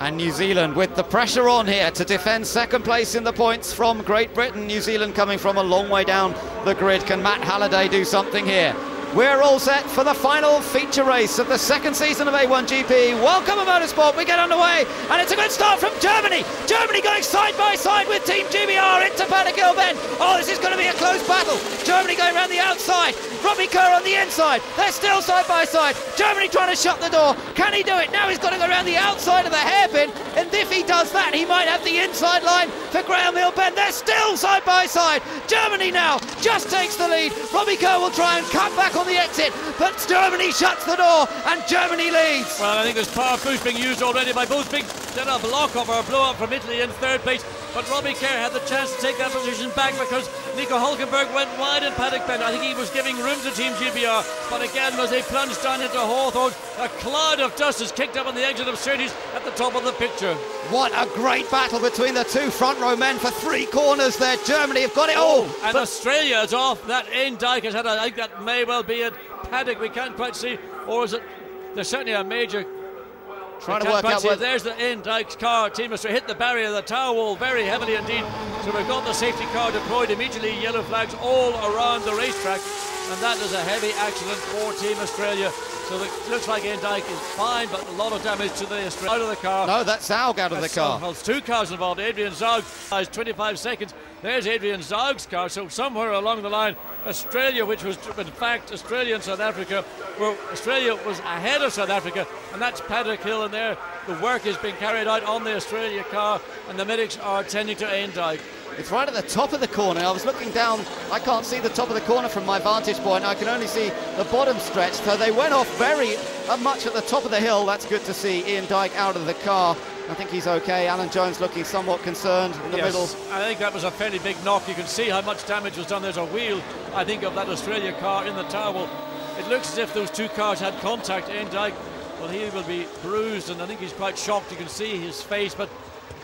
And New Zealand with the pressure on here to defend second place in the points from Great Britain. New Zealand coming from a long way down the grid. Can Matt Halliday do something here? We're all set for the final feature race of the second season of A1GP. Welcome to Motorsport. We get underway, and it's a good start from Germany. Germany going side by side with Team GBR into Paddock Hill Bend. Oh, this is going to be a close battle. Germany going around the outside. Robbie Kerr on the inside. They're still side by side. Germany trying to shut the door. Can he do it? Now he's got to go around the outside of the hairpin, and if he does that, he might have the inside line for Graham Hill Bend. They're still side by side. Germany now just takes the lead. Robbie Kerr will try and cut back on the exit, but Germany shuts the door and Germany leads. Well, I think there's power boost being used already by both big then a block a blow up from Italy in third place. But Robbie Kerr had the chance to take that position back because Nico Hulkenberg went wide in Paddock Bend. I think he was giving room to Team GBR. But again, as they plunged down into Hawthorn, a cloud of dust is kicked up on the exit of Surtees at the top of the picture. What a great battle between the two front row men for three corners there. Germany have got it all. Oh, and Australia is off. That Ian Dyck has had, a, I think that may well be a Paddock. We can't quite see. Or is it? There's certainly a major Trying to work out where there's the Ian Dyck's car. Team Australia hit the barrier, the tower wall very heavily indeed. So we've got the safety car deployed immediately. Yellow flags all around the racetrack, and that is a heavy accident for Team Australia. So it looks like Ian Dyck is fine, but a lot of damage to the Australia out of the car. No, that's Zaugg out of that's the car. Well, two cars involved. Adrian Zaugg has 25 seconds. There's Adrian Zaugg's car. So somewhere along the line, Australia, which was in fact Australia and South Africa, where Australia was ahead of South Africa, and that's Paddock Hill, and there the work is being carried out on the Australia car, and the medics are tending to Ian Dyck. It's right at the top of the corner. I was looking down. I can't see the top of the corner from my vantage point. I can only see the bottom stretch. So they went off very uh, much at the top of the hill. That's good to see Ian Dyck out of the car. I think he's okay. Alan Jones looking somewhat concerned in the yes, middle. I think that was a fairly big knock. You can see how much damage was done. There's a wheel, I think, of that Australia car in the towel. It looks as if those two cars had contact. Ian Dyck, well, he will be bruised, and I think he's quite shocked. You can see his face, but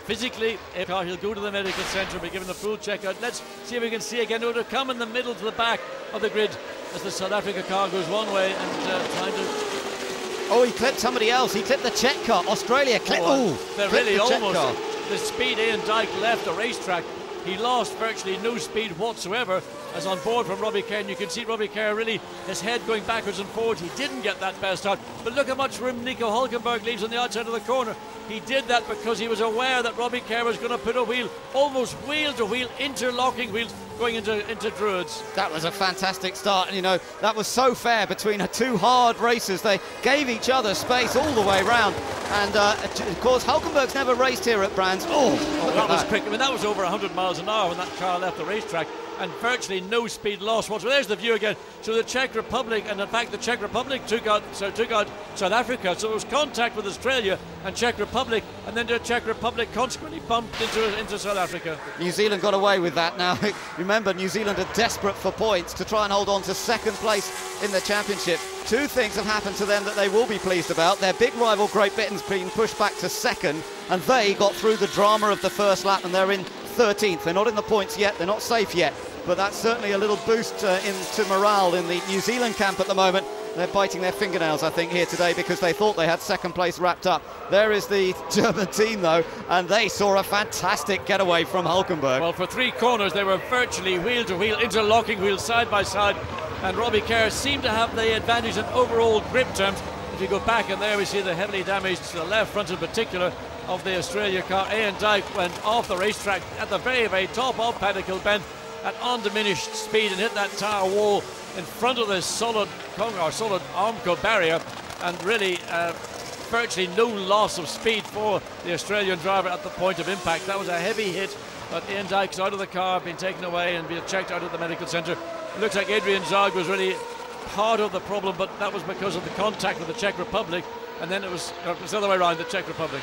physically. If he'll go to the medical centre, be given the full checkout. Let's see if we can see again. It would have come in the middle to the back of the grid as the South Africa car goes one way and uh, trying to. Oh, he clipped somebody else. He clipped the Czech car. Australia clipped. Oh, they're really the almost. The speed Ian Dyck left the racetrack. He lost virtually no speed whatsoever as on board from Robbie Kerr. You can see Robbie Kerr really, his head going backwards and forwards. He didn't get that best out. But look how much room Nico Hulkenberg leaves on the outside of the corner. He did that because he was aware that Robbie Kerr was going to put a wheel, almost wheel to wheel, interlocking wheels going into, into Druids. That was a fantastic start. And, you know, that was so fair between the two hard racers. They gave each other space all the way round. And, uh, of course, Hulkenberg's never raced here at Brands. Oh, oh that was quick. I mean, that was over 100 miles an hour when that car left the racetrack and virtually no speed loss whatsoever. There's the view again. So the Czech Republic, and in fact the Czech Republic took out so took out South Africa. So it was contact with Australia and Czech Republic, and then the Czech Republic consequently bumped into into South Africa. New Zealand got away with that. Now remember, New Zealand are desperate for points to try and hold on to second place in the championship. Two things have happened to them that they will be pleased about. Their big rival Great Britain's been pushed back to second, and they got through the drama of the first lap, and they're in 13th. They're not in the points yet, they're not safe yet, but that's certainly a little boost uh, into morale in the New Zealand camp at the moment. They're biting their fingernails, I think, here today because they thought they had second place wrapped up. There is the German team, though, and they saw a fantastic getaway from Hulkenberg. Well, for three corners, they were virtually wheel to wheel, interlocking wheels side by side, and Robbie Kerr seemed to have the advantage in overall grip terms. If you go back, and there we see the heavily damaged to the left front in particular of the Australia car. Ian Dyck went off the racetrack at the very, very top of Hill Bend at undiminished speed and hit that tower wall in front of this solid or solid Armco barrier and really uh, virtually no loss of speed for the Australian driver at the point of impact. That was a heavy hit, but Ian Dyck's out of the car, been taken away and been checked out at the medical centre. It looks like Adrian Zaugg was really part of the problem, but that was because of the contact with the Czech Republic, and then it was, uh, it was the other way around, the Czech Republic.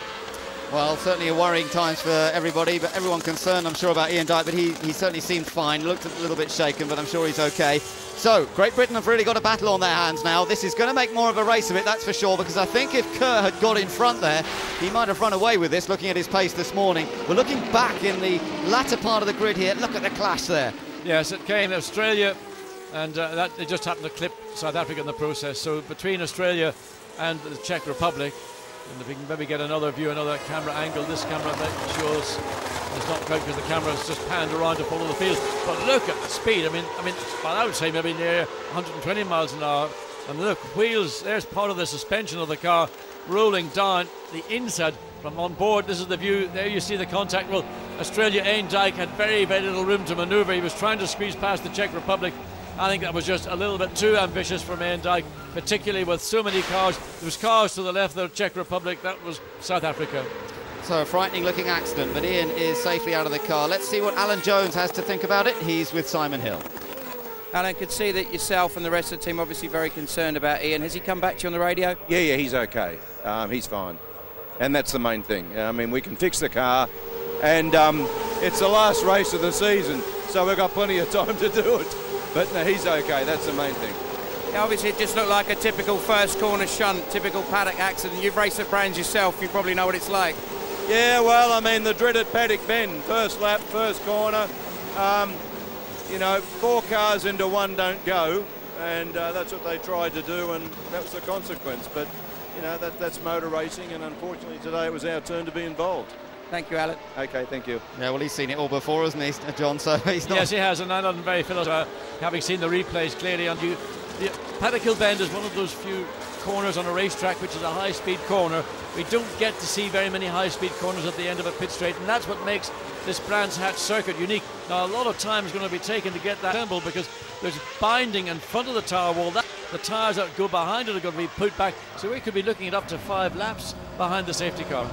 Well, certainly a worrying times for everybody, but everyone concerned, I'm sure, about Ian Dyck, but he, he certainly seemed fine. Looked a little bit shaken, but I'm sure he's okay. So, Great Britain have really got a battle on their hands now. This is going to make more of a race of it, that's for sure, because I think if Kerr had got in front there, he might have run away with this, looking at his pace this morning. We're looking back in the latter part of the grid here. Look at the clash there. Yes, it came Australia, and uh, that it just happened to clip South Africa in the process. So, between Australia and the Czech Republic, And if we can maybe get another view, another camera angle, this camera that shows it's not great because the camera is just panned around to follow the field. But look at the speed. I mean, I mean, well, I would say maybe near 120 miles an hour. And look, wheels. There's part of the suspension of the car rolling down the inside from on board. This is the view. There you see the contact. Well, Australia Ian Dyck had very, very little room to manoeuvre. He was trying to squeeze past the Czech Republic. I think that was just a little bit too ambitious for Ian Dyck, particularly with so many cars. There was cars to the left of the Czech Republic. That was South Africa. So a frightening looking accident, but Ian is safely out of the car. Let's see what Alan Jones has to think about it. He's with Simon Hill. Alan, could see that yourself and the rest of the team obviously very concerned about Ian. Has he come back to you on the radio? Yeah, yeah, he's okay. Um, he's fine. And that's the main thing. I mean, we can fix the car, and um, it's the last race of the season, so we've got plenty of time to do it. But no, he's okay. That's the main thing. Yeah, obviously, it just looked like a typical first corner shunt, typical paddock accident. You've raced at Brands yourself, you probably know what it's like. Yeah, well, I mean, the dreaded paddock bend, first lap, first corner. Um, you know, four cars into one don't go, and uh, that's what they tried to do, and that was the consequence. But, you know, that, that's motor racing, and unfortunately today it was our turn to be involved. Thank you, Alan. Okay, thank you. Yeah, well, he's seen it all before, hasn't he, John? So he's not. Yes, he has, and I'm very Phillips, uh, having seen the replays clearly on you. The Paddock Hill Bend is one of those few corners on a racetrack which is a high-speed corner. We don't get to see very many high-speed corners at the end of a pit straight, and that's what makes this Brands Hatch circuit unique. Now, a lot of time is going to be taken to get that assembled because there's binding in front of the tyre wall. That, the tyres that go behind it are going to be put back, so we could be looking at up to five laps behind the safety car.